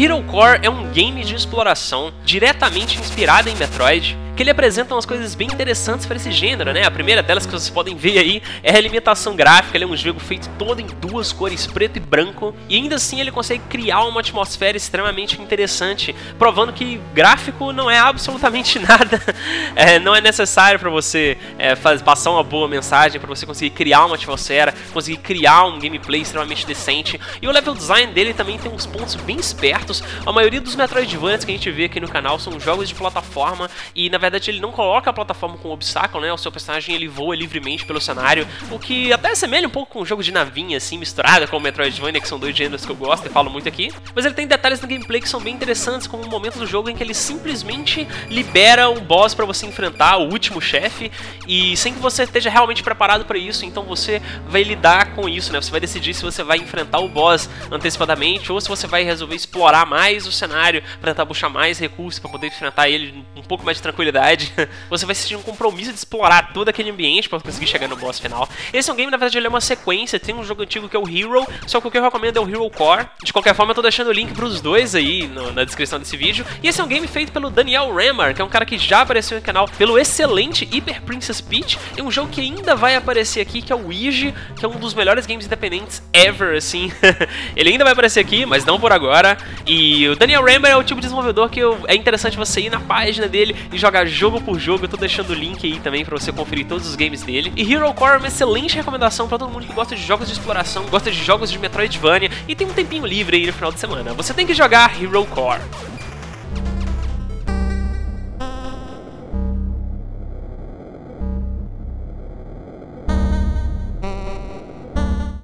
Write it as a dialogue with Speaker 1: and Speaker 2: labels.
Speaker 1: Hero Core é um game de exploração diretamente inspirado em Metroid, que ele apresenta umas coisas bem interessantes para esse gênero, né? A primeira delas que vocês podem ver aí é a alimentação gráfica, ele é um jogo feito todo em duas cores, preto e branco, e ainda assim ele consegue criar uma atmosfera extremamente interessante, provando que gráfico não é absolutamente nada, é, não é necessário para você é, faz, passar uma boa mensagem, para você conseguir criar uma atmosfera, conseguir criar um gameplay extremamente decente, e o level design dele também tem uns pontos bem espertos, a maioria dos Metroidvanias que a gente vê aqui no canal são jogos de plataforma, e na verdade verdade ele não coloca a plataforma como obstáculo, né? O seu personagem ele voa livremente pelo cenário, o que até assemelha um pouco com um jogo de navinha, assim, misturada com o Metroidvania, que são dois gêneros que eu gosto e falo muito aqui. Mas ele tem detalhes no gameplay que são bem interessantes, como o momento do jogo em que ele simplesmente libera um boss para você enfrentar, o último chefe, e sem que você esteja realmente preparado para isso, então você vai lidar com isso, né? Você vai decidir se você vai enfrentar o boss antecipadamente ou se você vai resolver explorar mais o cenário para tentar buscar mais recursos para poder enfrentar ele um pouco mais de tranquilidade verdade, você vai sentir um compromisso de explorar todo aquele ambiente para conseguir chegar no boss final. Esse é um game, na verdade, ele é uma sequência, tem um jogo antigo que é o Hero, só que o que eu recomendo é o Hero Core. De qualquer forma, eu tô deixando o link pros dois aí no, na descrição desse vídeo. E esse é um game feito pelo Daniel Rammer, que é um cara que já apareceu no canal pelo excelente Hyper Princess Peach, e um jogo que ainda vai aparecer aqui, que é o Ouija, que é um dos melhores games independentes ever, assim. ele ainda vai aparecer aqui, mas não por agora. E o Daniel Rammer é o tipo de desenvolvedor que eu, é interessante você ir na página dele e jogar jogo por jogo. Eu tô deixando o link aí também pra você conferir todos os games dele. E Hero Core é uma excelente recomendação pra todo mundo que gosta de jogos de exploração, gosta de jogos de Metroidvania e tem um tempinho livre aí no final de semana. Você tem que jogar Hero Core.